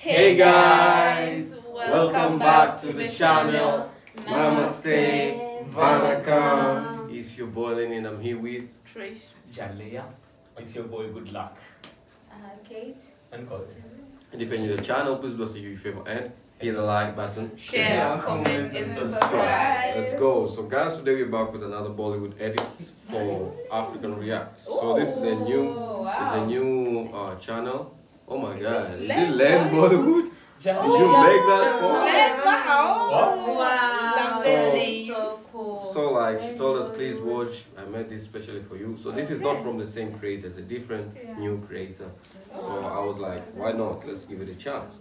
Hey guys, welcome back to the channel. Namaste, Vanakkam. It's your boy Lenny and I'm here with Trish. Chaleya. It's your boy, good luck. Uh, Kate. And God. and if you're new to the channel, please do us a huge favor and hit the like button. Share, Share, comment, comment, and and subscribe. Let's go. So guys, today we're back with another Bollywood edits for African Reacts. So this is a new Ooh, it's wow. a new uh, channel. Oh my god, is it Len Len Bollywood? Chaleya. Did you make that for us? Len, wow. Wow. Lovely. So cool. So like she told us, please watch. I made this especially for you. So this is not from the same creator; it's a different Yeah. new creator. So I was like, why not? Let's give it a chance.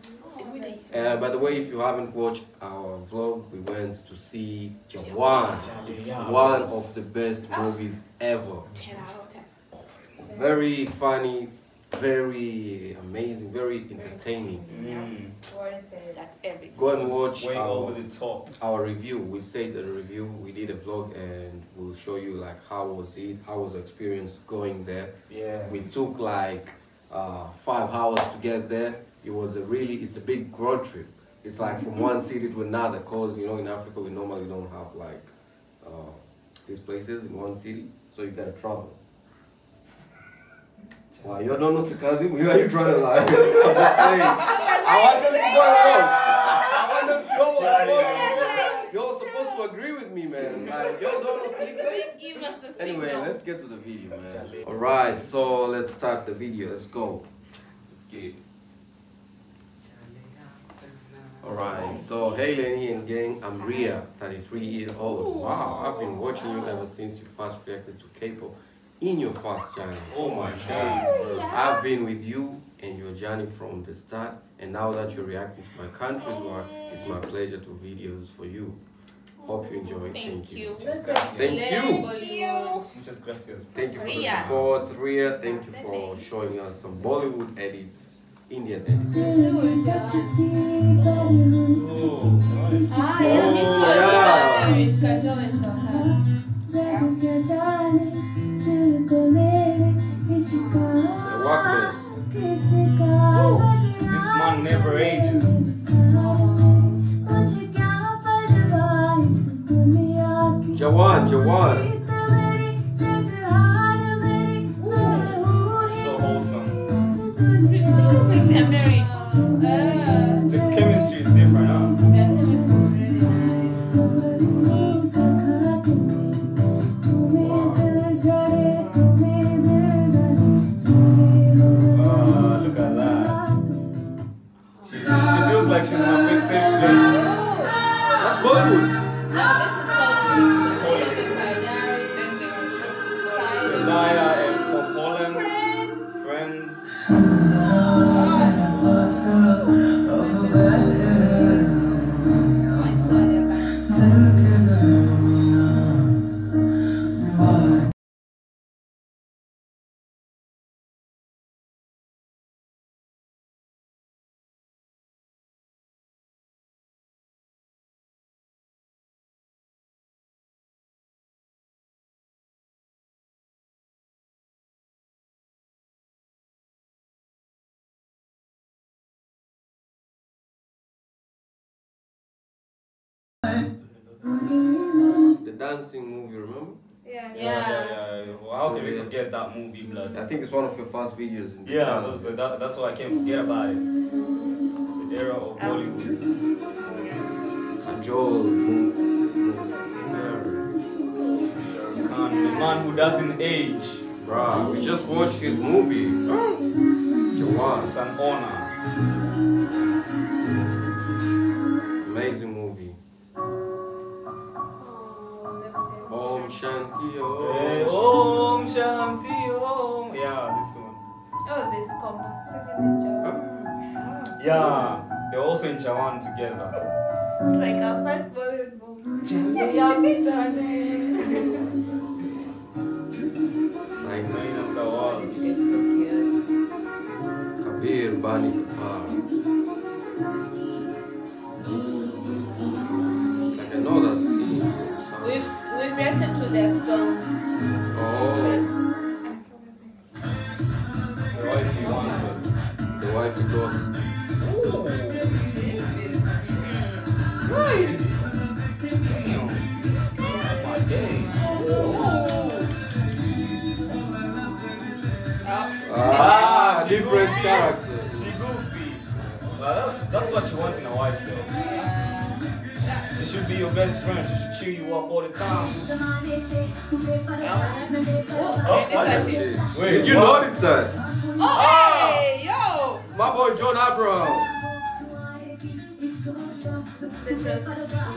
Uh, by the way, if you haven't watched our vlog, we went to see Jawan. It's one of the best movies ever. 10 out of 10. Very funny, very amazing, very entertaining. Mm. Worth it. That's everything. Go and watch way our, over the top. our review. We said the review. We did a vlog and we'll show you like how was it, how was the experience going there. Yeah. We took like uh, five hours to get there. It was a really, it's a big road trip. It's like from one city to another. Cause you know in Africa we normally don't have like uh, these places in one city, so you gotta travel. Wow, you don't know sarcasm. You are you trying to lie? I'm just playing. I want them to go and watch. I want them to go and watch. You're supposed to agree with me, man. Like, yo, don't know clickbait. Give us the. Anyway, let's get to the video, man. Alright, so let's start the video. Let's go. Let's get it. Alright, so hey Lenny and gang, I'm Ria, 33 years old. Wow, I've been watching you ever since you first reacted to K-pop in your first channel. Oh my days, bro. I've been with you and your journey from the start, and now that you're reacting to my country's work, it's my pleasure to videos for you. Hope you enjoy. Thank you. Just Thank you. Bollywood. Muchas gracias. Thank you for the support, Ria. Thank you for showing us some Bollywood edits, Indian edits. Oh, nice. Ah, yeah, too. Oh, Walkmans. This man never ages. Jawan, Jawan. Dancing movie, remember? Yeah. Yeah, yeah, yeah. Well, how can we forget that movie, blood? I think it's one of your first videos in the Yeah, channel. that's, that, that's why I can't forget about it. The era of um, Bollywood. Joel. Khan, the man who doesn't age. Bruh, we just watched his movie. Jawan. It's an honor. Amazing movie. Shanti Om. Om Shanti Om. Yeah, this one. Oh, this combat seven ninja. Ah, Yeah, they're also in Jawan together. It's like our first Bollywood movie. Like Nine of the world. It's so cute. Kabir Bani Kapoor. Like I know that scene. We've we've reacted to their song. Oh. The wife you wanted. The wife you got. Oh my day. Ah, different character. She goofy. Well, that's, that's what she wants in a wife, though. She should be your best friend. She should cheer you up all the time. Oh, Hey, what that's is it. it? Wait, Did you what? notice that? Oh, ah! hey, yo! My boy John Abraham.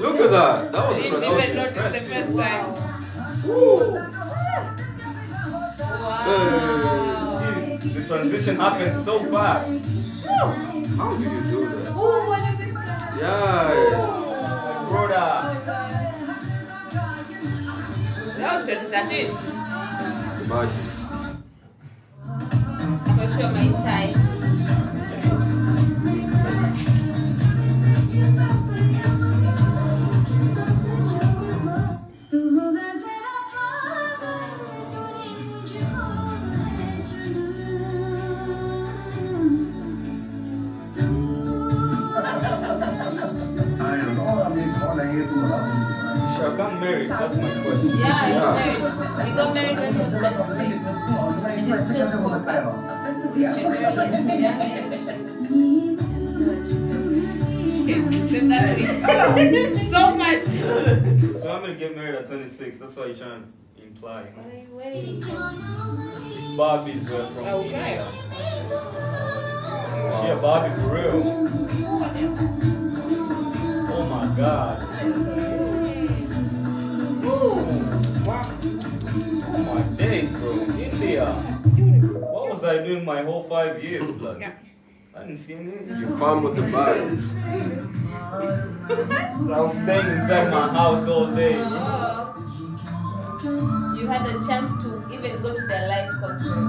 Look at that. That I was didn't that was even notice the first time. Woo. Wow. The transition happened so fast. How do you do that? Ooh, what is this? Yeah. Brother. That was 2013. Imagine. For sure, my type. That's my question. Yeah, he's Yeah. married. He got married when he was 26. It's just focused. Say that with so much. So I'm gonna get married at 26. That's what you're trying to imply. Wait, wait. Barbies were from Okay. India. She a Barbie for real. Oh my god. Was I doing my whole five years, blood? I didn't see any. You farm with the bag. So I was staying inside my house all day. Oh. You had a chance to even go to the live concert.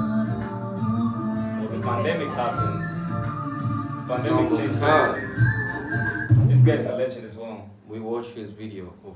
Well, the pandemic happened. Pandemic Something changed happened. everything. This guy's a legend as well. We watched his video of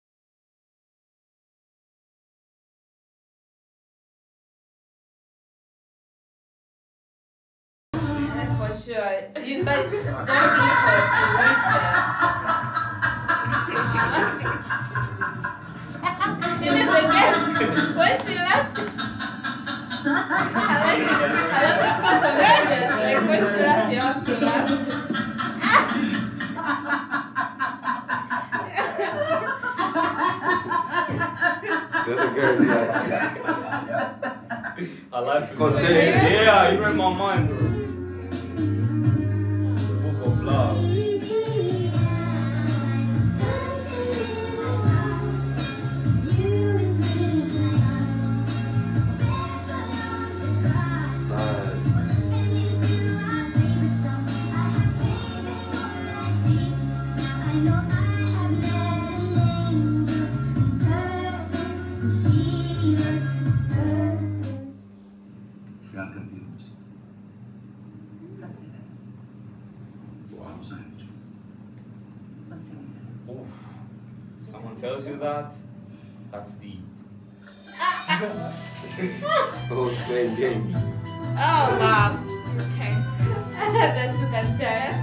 For sure. You but don't miss her to reach there. you know the girl when she last I like it. I love it so contagious. Like when she laughs, you have to laugh. The other guy is like, Our lives is Yeah, you read my mind, bro. One seventy-seven. Someone tells you that, that's deep. both playing games. Oh, wow. Okay. that's better.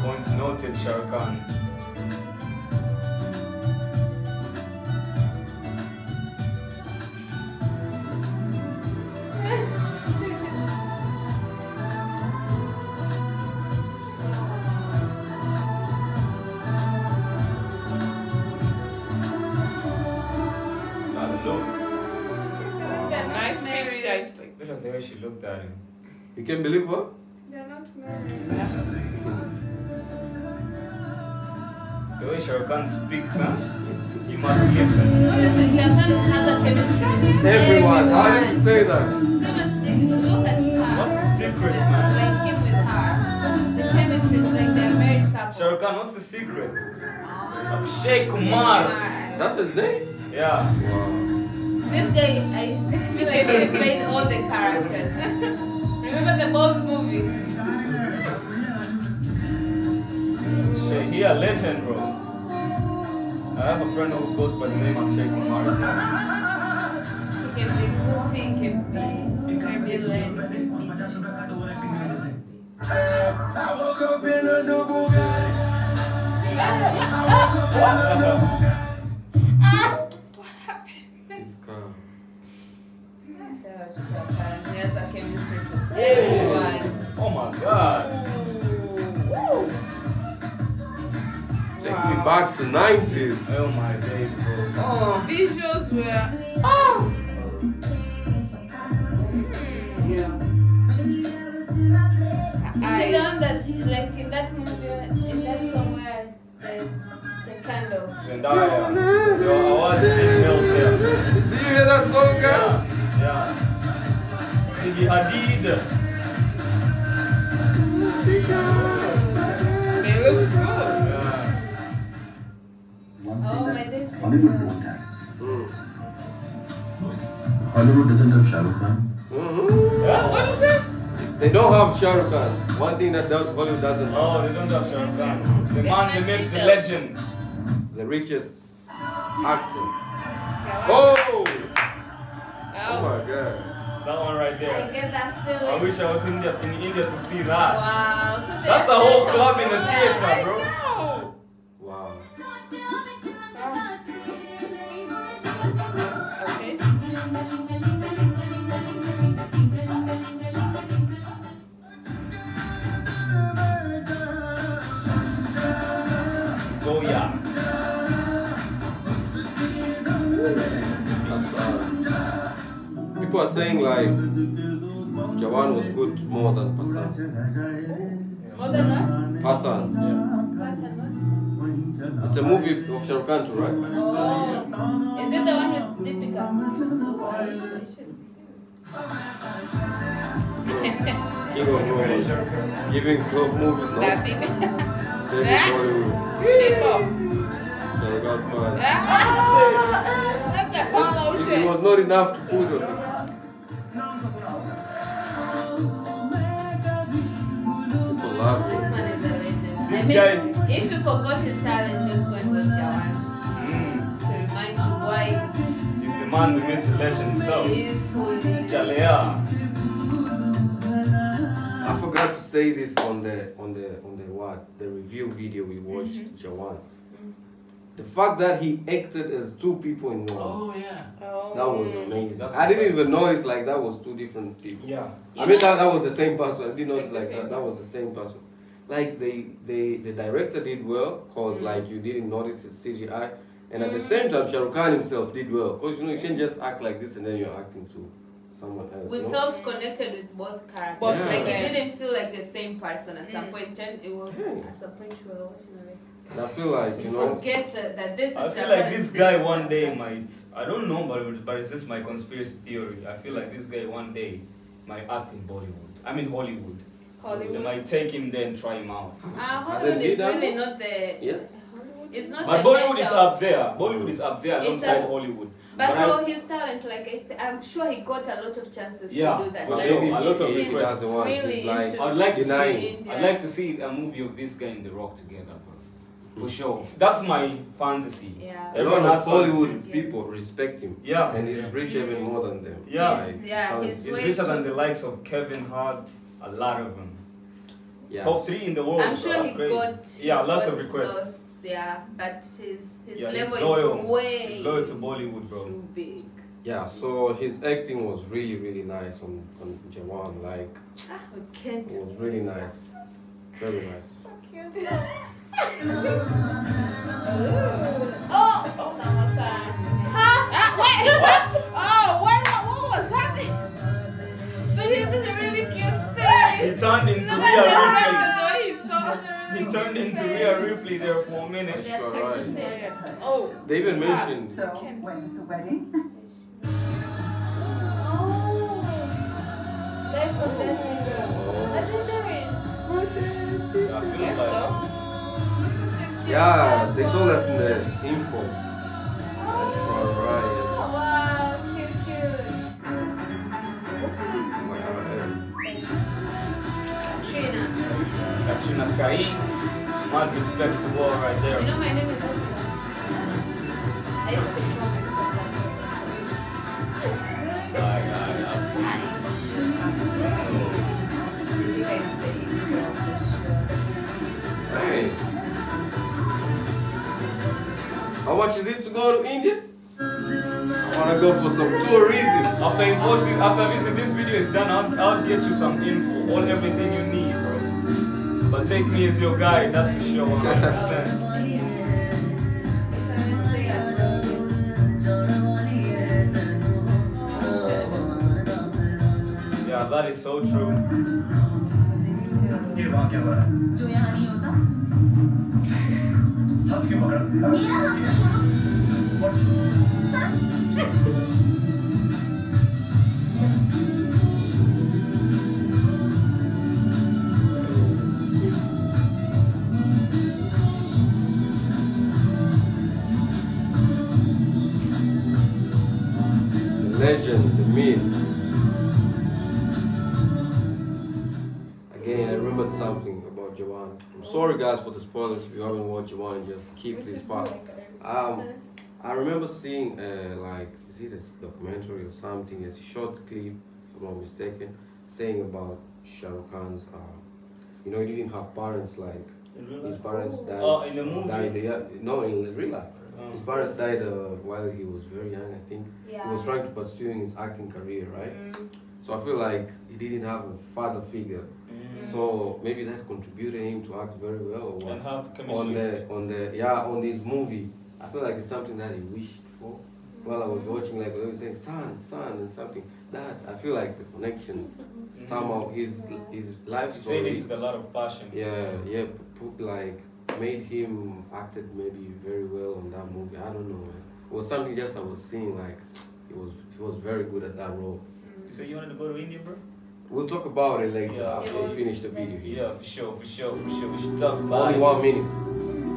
Points noted, Shah Rukh Khan. Nice picture. Look at the way she looked at him. You can believe what? They're not married. The way Shah Rukh Khan speaks, huh? you must listen. Honestly, has a chemistry. Everyone, how do you say that? What's the secret, man? Like him with her. The chemistry is like their marriage. married what's the secret? Ah. Akshay Kumar. That's his name? Yeah. Wow. This guy, I feel like he's played all the characters. Remember the bold movie? Shit, he a legend, bro. I have a friend who goes by the name of Sheikh Omar as well. Can be goofy, it can be turbulent, it can be I woke up in a new Bugatti. This back to 90s. Oh my days, bro. Oh, visuals were. Oh. Yeah. I learned that, like in that movie, in that song where the, the candle. Zendaya. Yo, I was in Mills there. Did you hear that song, girl? Yeah. Gigi Hadid. They Hollywood don't have. Mm. Hollywood doesn't have Shah Rukh Khan. hmm Yeah, what is it? They don't have Shah Rukh Khan. One thing that does- Hollywood doesn't have. Oh, they don't have Shah Rukh Khan. The man, the myth, the legend. The richest actor. Oh! Oh my god. That one right I there. get that I wish I was in India, in India to see that. Wow. So That's they a whole club in the theater, bro. Saying like Jawan was good more than Pathaan. More than what? Pathaan. More than? It's a movie of Shah Rukh Khan too, right? Oh. Is it the one with Deepika? I should- King of movies. Giving club movies, no? That thing. Saving Bollywood. People. Shah Rukh Khan. Ah, That's a hollow It, it was not enough to put on. Guy- if you forgot his talent, just go and watch Jawan Mm. to remind you why He's the man, the myth, the legend himself. he is who he is. Chaleya. I forgot to say this on the on the on the what the review video we watched Mm-hmm. Jawan. The fact that he acted as two people in one. Oh yeah. Oh. That was amazing. That's I didn't impressive. even notice like that was two different people. Yeah. I mean that, that was the same person. I didn't notice Like like that. That was the same person. Like they they the director did well cause Mm. like you didn't notice his CGI, and at the same time Shah Rukh Khan himself did well cause you know you can just act like this and then you're acting to someone else. We you know? felt connected with both characters. Both like it didn't feel like the same person at some Mm. point. Then it was Yeah. at some point you were watching like I feel like you you know. forget that, that this is I feel Shah like Rukh this guy is one day Rukh. might, I don't know, but, but it's just my conspiracy theory. I feel like this guy one day might act in Bollywood. I mean Hollywood. They Hollywood. might take him there and try him out. Ah, Hollywood is really that? not the. Yeah. It's not But the Bollywood is up there. Bollywood is up there It's alongside a- Hollywood. But I- for his talent, like I th- I'm sure he got a lot of chances Yeah, to do that. for Like, sure. he's- A lot of he's requests. That's. Really He's like- into I'd like to see. India. I'd like to see a movie of this guy and The Rock together, bro. For sure. That's my fantasy. Yeah. Everyone lot has of Hollywood fantasies. people respect him. Yeah. And he's rich even more than them. Yeah. Like, He's- yeah, he's He's way richer than the likes of Kevin Hart. A lot of them. Yeah. Top three in the world. I'm sure he crazy. got. he Yeah, lots got of requests. Those, yeah, but his his Yeah, level loyal. is way He's loyal to Bollywood, bro. too big. Yeah, so his acting was really, really nice on, on Jawan. Like, Ah, we can't. it was really nice. Very nice. So cute. oh, summertime. Huh? Ah, wait. What? Oh, He turned into Look Rhea at Ripley. the way he's so He turned into Rhea Ripley there for a minute. That's Sure, sexy right. thing. Oh. They even mentioned So, when was the wedding? Oh. Guy from Destiny. How's he doing? I feel like Yeah, they told us in the info. Alright. Katrina Kaif. Mad respect to her right You know my name is I used to. Hey. How much is it to go to India? I wanna go for some tourism. After you this, after this, this video is done, I'll, I'll get you some info, all everything you need, bro. But take me as your guide, that's for sure, 100%. Yeah, that is so true. ये वहाँ क्या हो रहा है जो यहाँ नहीं होता हाथ क्यों पकड़ा मेरा हाथ Legend, the myth. Again, I remembered something about Jawan. I'm sorry, guys, for the spoilers. If you haven't watched Jawan, just keep this part. Um, I remember seeing, uh, like, is it a documentary or something? A short clip, if I'm not mistaken, saying about Shah Rukh Khan's. Uh, you know, he didn't have parents like his parents died. Oh, in the movie? Died, yeah, no, in real life. Oh. His parents died uh, while he was very young, I think. Yeah. He was trying to pursue his acting career, right? Mm. So I feel like he didn't have a father figure. Mm. So maybe that contributed him to act very well or what? And have on the on the yeah on this movie i feel like it's something that he wished for while i was watching like they were saying son son and something that i feel like the connection somehow his his life He said it with a lot of passion. yeah yeah put, like made him acted maybe very well on that movie i don't know man. it was something just i was seeing like he was he was very good at that role So you wanted to go to India, bro? we'll talk about it later Yeah. after It we finish the video here Yeah, for sure, for sure, for sure. We should talk it's about only it. one minute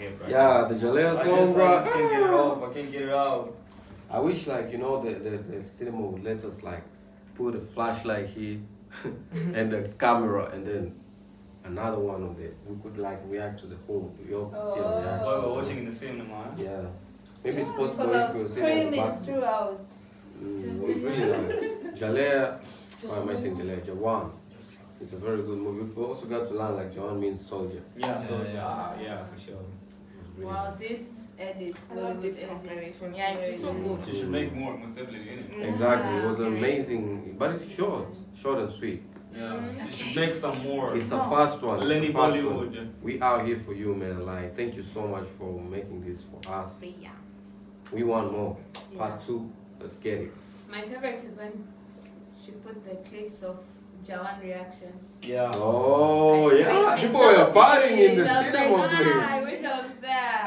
is so in my head right Yeah, the Chaleya now. I song, just, I just can't get it off. I can't get it out. I wish, like, you know, the, the, the cinema would let us, like, put a flashlight here and the camera and then another one of there. We could, like, react to the whole, your see a Oh. reaction. While we're watching in the cinema, huh? Yeah. Maybe it's possible Because I if we were was the screaming throughout. Mm, really nice. Chaleya, why am I saying Chaleya? Jawan. It's a very good movie. We also got to learn, like, Jawan means soldier. Yeah, so Yeah, yeah, ah, yeah, for sure. It really Wow, this edit. I love this compilation. Yeah, it's so mm. good. You should make more, most definitely. innit? Mm. Exactly, it was amazing, but it's short, short and sweet. Yeah, mm. you should make some more. It's a oh. fast one. It's Lenny a fast. Bollywood. We are here for you, man. Like, thank you so much for making this for us. Yeah. We want more. Yeah. Part two. Let's get it. My favorite is when she put the clips of Jawan reaction. Yeah. Oh yeah, people were felt partying in the ah, I was cinema, like, ah,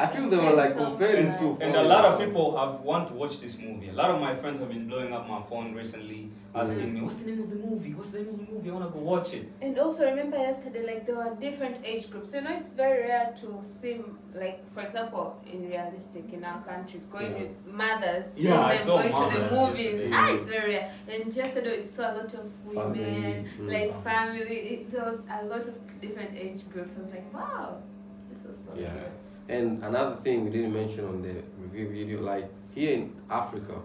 I please. wish I was there. I feel they were like felt confettis that. too. And a lot of people have want to watch this movie. A lot of my friends have been blowing up my phone recently, asking me, "What's the name of the movie? What's the name of the movie? I wanna go watch it." And also remember yesterday, like there were different age groups. You know, it's very rare to see, like for example, in realistic in our country, going Yeah. with mothers, Yeah, I seeing them saw going to the movies. yesterday. Ah, it's very rare. And yesterday we saw a lot of women, Family. Mm. like family. It, there was a lot of different age groups. I was like, wow, this was so Yeah. cute. And another thing we didn't mention on the review video, like here in Africa,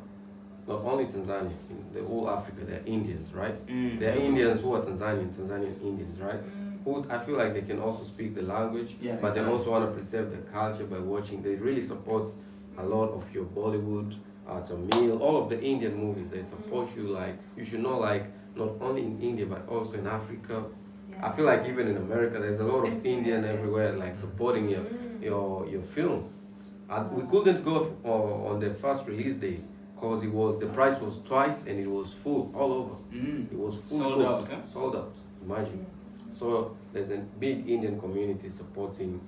not only Tanzania, in the whole Africa, they're Indians, right? Mm. They're Indians who are Tanzanian, Tanzanian Indians, right? Mm. Who I feel like they can also speak the language, Yeah, but they they also want to preserve the culture by watching. They really support a lot of your Bollywood, uh, Tamil, all of the Indian movies. They support you. Like you should know, like not only in India but also in Africa. I feel like even in America, there's a lot of Indian everywhere, like supporting your your your film. And we couldn't go uh, on the first release day because it was the price was twice and it was full all over. Mm. It was full Sold booked, out, huh? sold out. Imagine. So there's a big Indian community supporting.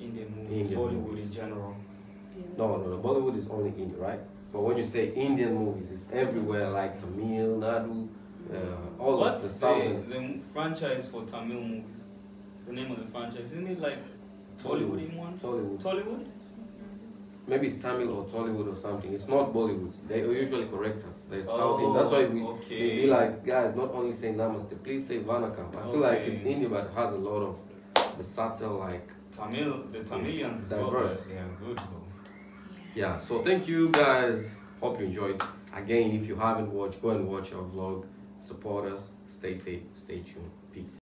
Indian movies, Indian Bollywood movies. in general. No, no, no. Bollywood is only India, right? But when you say Indian movies, it's everywhere, like Tamil Nadu, uh, all What's of the the, southern. the franchise for Tamil movies? The name of the franchise isn't it like Tollywood one? Tollywood. Tollywood? Maybe it's Tamil or Tollywood or something. It's not Bollywood. They usually correct us. They Oh, That's why we, okay. we be like, guys, not only say Namaste, please say Vanakkam. I feel like it's Indian, but it has a lot of the subtle, like, Tamil, the Tamilians It's as well, diverse. They good yeah. So thank you guys. Hope you enjoyed. Again, if you haven't watched, go and watch our vlog. Support us. Stay safe. Stay tuned. Peace.